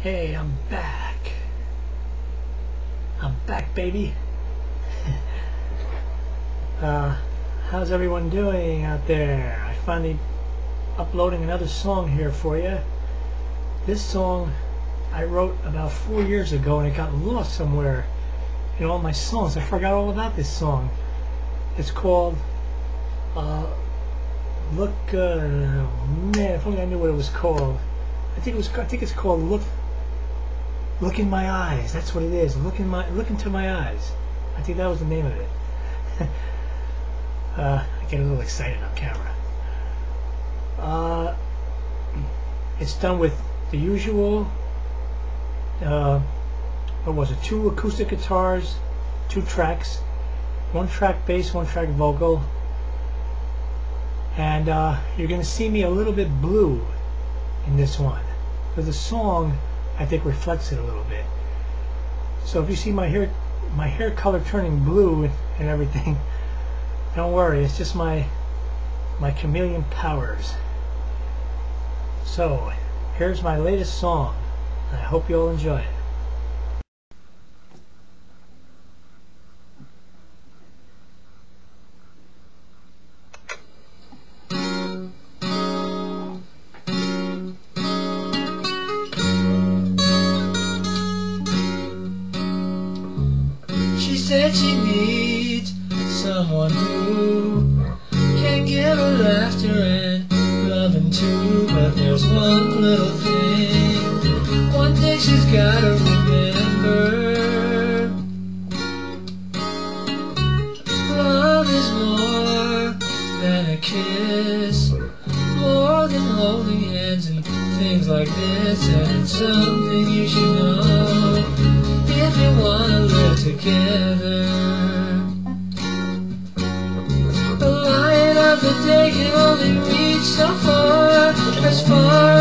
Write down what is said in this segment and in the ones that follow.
Hey, I'm back. I'm back, baby. uh, how's everyone doing out there? I finally uploading another song here for you. This song I wrote about four years ago and it got lost somewhere in all my songs. I forgot all about this song. It's called uh, Look, uh, man, if only I knew what it was called. I think it was. I think it's called Look. Look in my eyes. That's what it is. Look in my. Look into my eyes. I think that was the name of it. uh, I get a little excited on camera. Uh, it's done with the usual. Uh, what was it? Two acoustic guitars, two tracks, one track bass, one track vocal, and uh, you're going to see me a little bit blue in this one because the song I think reflects it a little bit. So if you see my hair my hair color turning blue and everything don't worry it's just my my chameleon powers. So here's my latest song. I hope you'll enjoy it said she needs someone who can give her laughter and loving too. But there's one little thing, one thing she's gotta remember. Love is more than a kiss, more than holding hands and things like this. And it's something you should know wanna live together. The light of the day can only reach so far, as far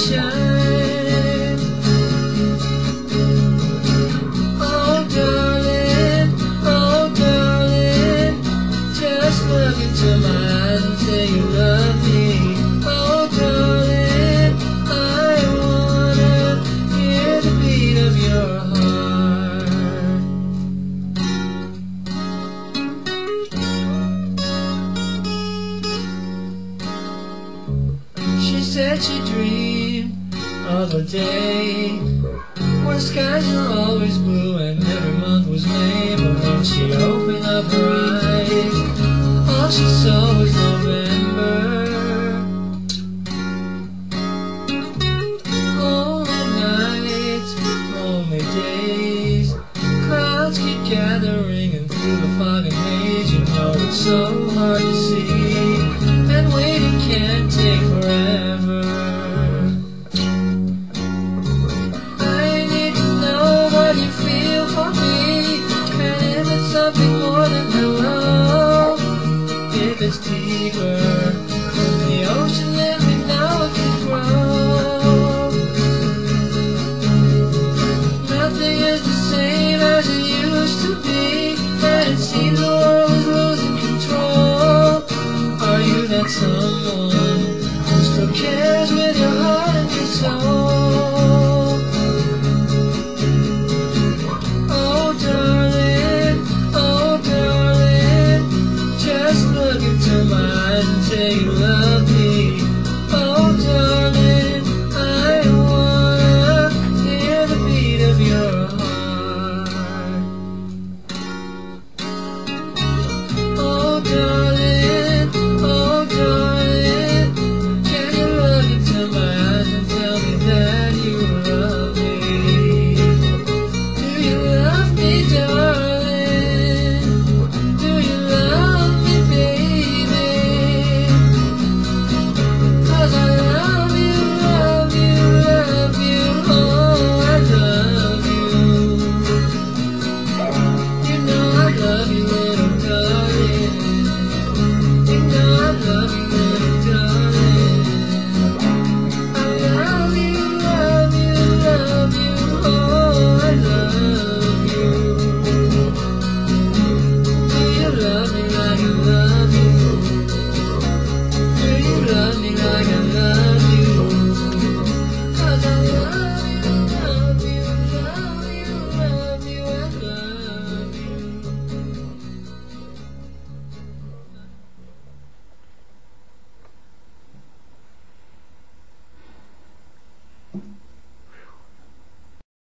Oh darling, oh darling, just look into my eyes and say you love me. Oh darling, I wanna hear the beat of your heart. She said she dreamed of a day when skies were always blue and every month was May. But when she opened up her eyes, all she saw was November. Lonely nights, lonely days, clouds keep gathering and through the fog and haze, you know it's so someone who still cares with your heart and your soul?